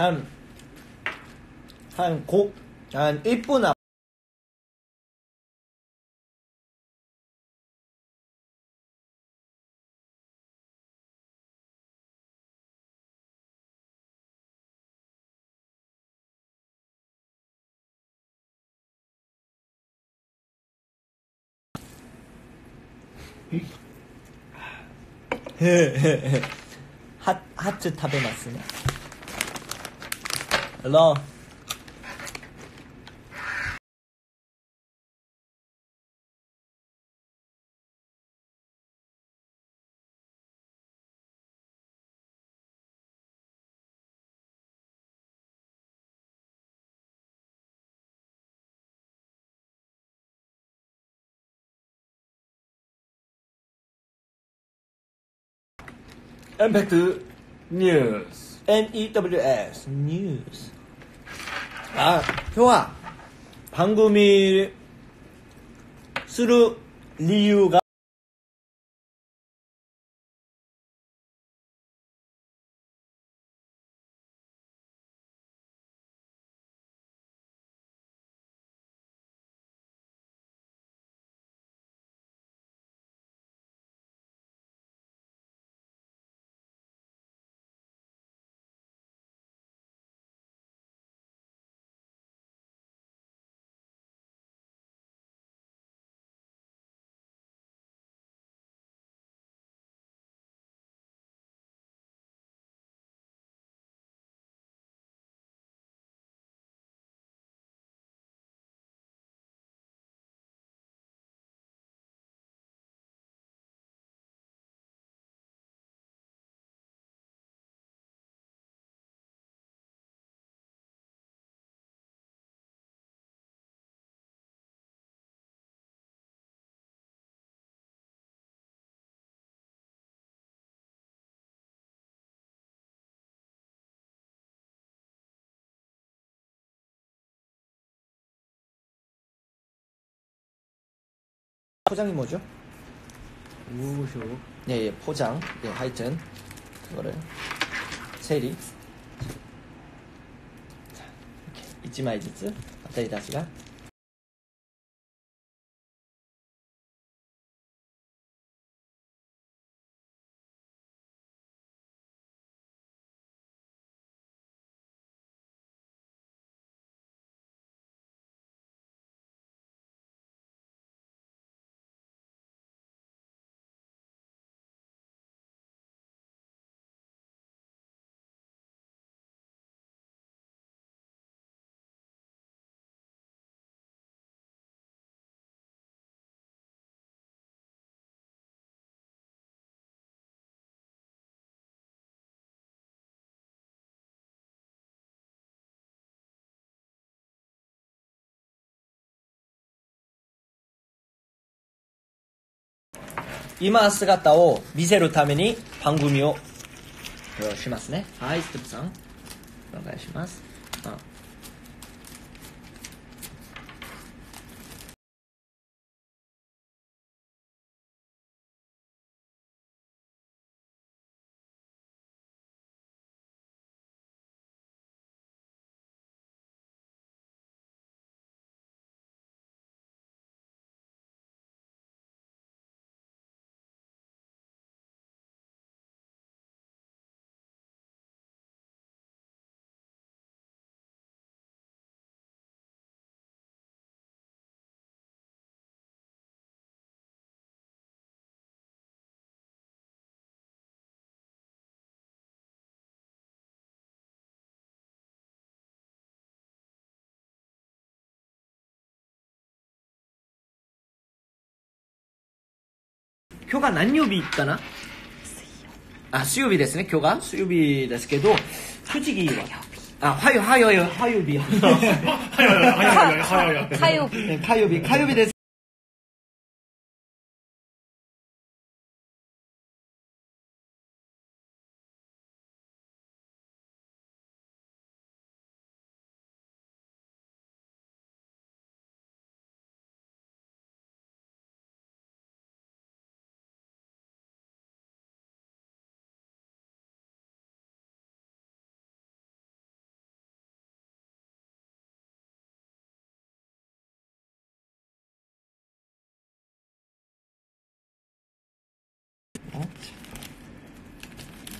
한, 한 고, 한 1분 앞. 핫, 하트 탑에 맞으 Hello. Impact News. N E W S News. 아, 효아. 방금이 쓰루 리유가 포장이 뭐죠? 우쇼 예, 예, 포장. 예, 하여튼 그거를 세리. 자, 이렇게 잊지 마이지츠. 앞다리 다시가. 今姿を見せるために番組をしますね。はい、ステップさん。お願いします。今日が何曜日かな？あ、水曜日ですね、今日が？水曜日ですけど、栃木は、あ、はいはいはいはいはい火曜日。火曜日、火曜日です。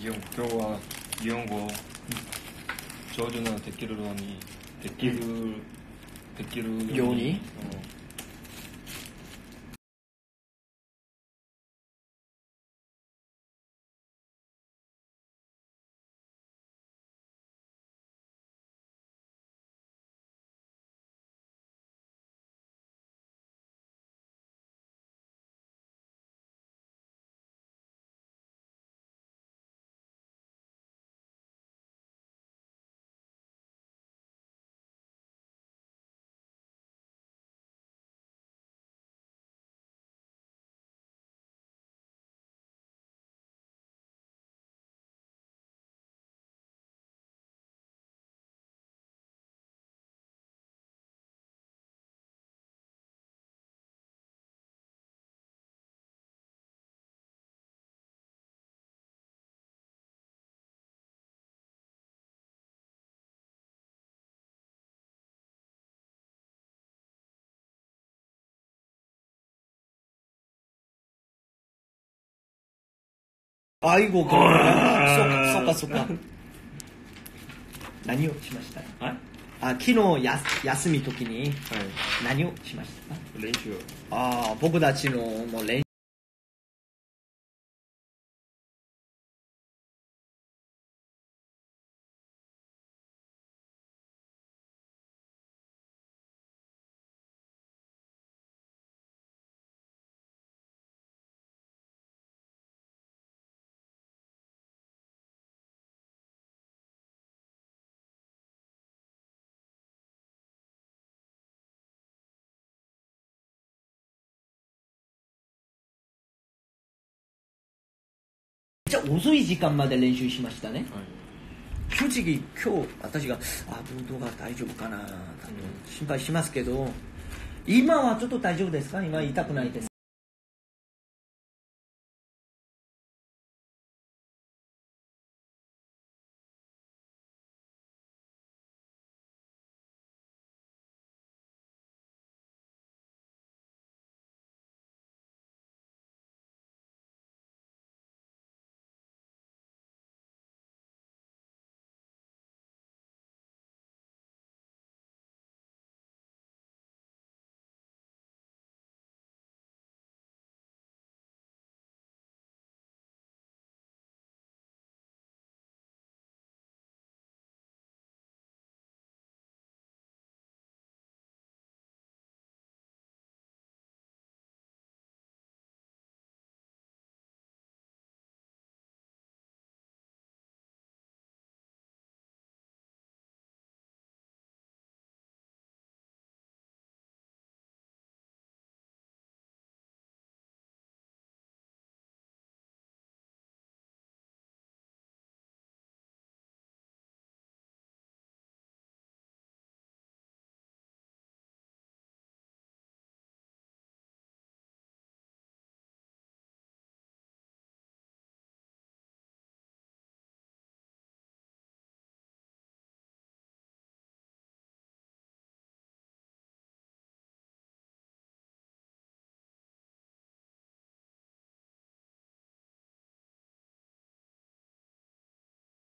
이용고와 이용고 조준호 데키르로니 데키르 데키르 요니 어. あいごくん。そっか、そっか、そっか。何をしました？はい。あ、昨日や休み時にはい。何をしました？か練習ああ、僕たちのもう練じゃあ遅い時間まで練習しましたね。はい正直今日私が、あ、ボードが大丈夫かなと心配しますけど、今はちょっと大丈夫ですか？今痛くないです。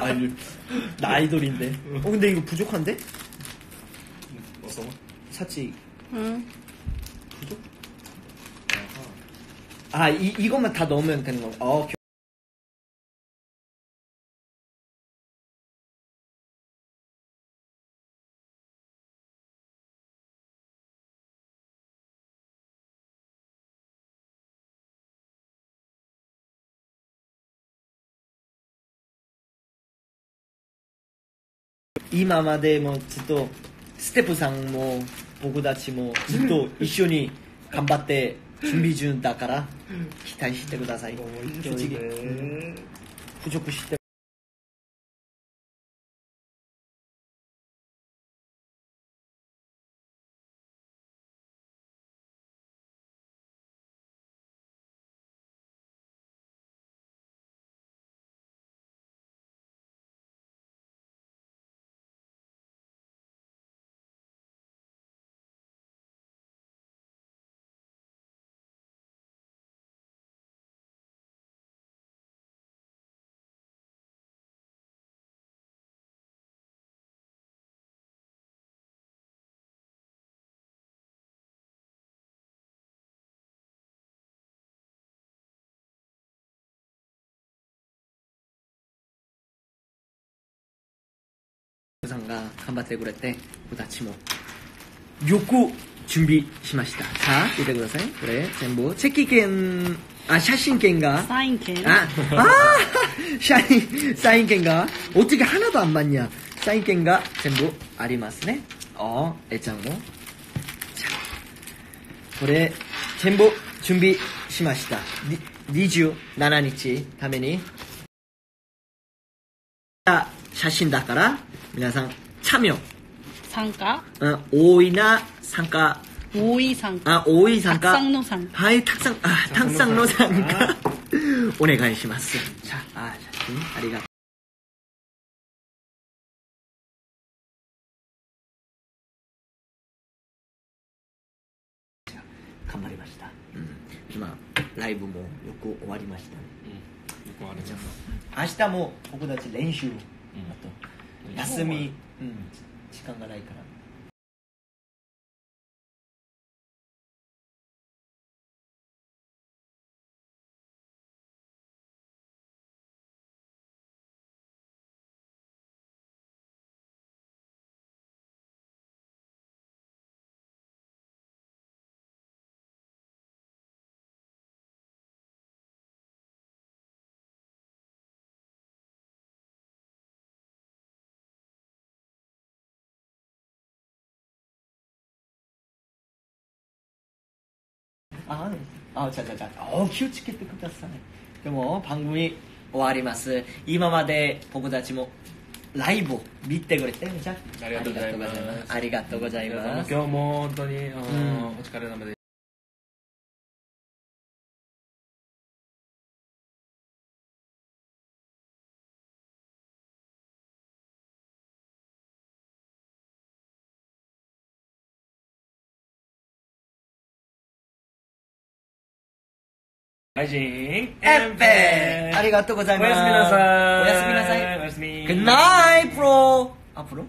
아니, 나 아이돌인데. 어, 근데 이거 부족한데? 어서 사치. 응. 부족? 아, 이, 이것만 다 넣으면 되는 건가? 어, 今までもずっとステップさんも僕たちもずっと一緒に頑張って準備中だから期待してください。 さんが頑張ってくれて僕たちもよく準備しましたさあ見てくださいこれ全部チェキ券あ写真券がサイン券 아, 아, 샤인, 사인캔가? 어떻게 하나도 안 맞냐? 사인캔가 전부 아리마스네. 어, 애짱고. 자, これ 전부 준비 しました. 27日ために 写真だから 皆さん、チャミョ。参加？うん、多いな、参加。多い参加。あ、多い参加。たくさんの参加。はい、たくさん、あ、たくさんの参加。お願いします。じゃあ、あ、じゃあ、ありがとう。頑張りました、うん、今ライブもよく終わりました、うん、よく終わりました明日も僕たち練習、うん、あと休み、うん、時間がないから。ああ、じゃじゃじゃお気をつけてください。でも、番組終わります。今まで僕たちもライブを見てくれて、じゃありがとうございますありがとうございます。今日も本当に、お疲れ様で配信エンペありがとうございます。おやすみなさいおやすみなさい。Good night, bro! あ、プロ？